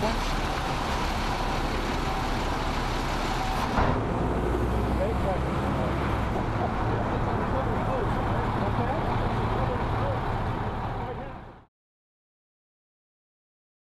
光。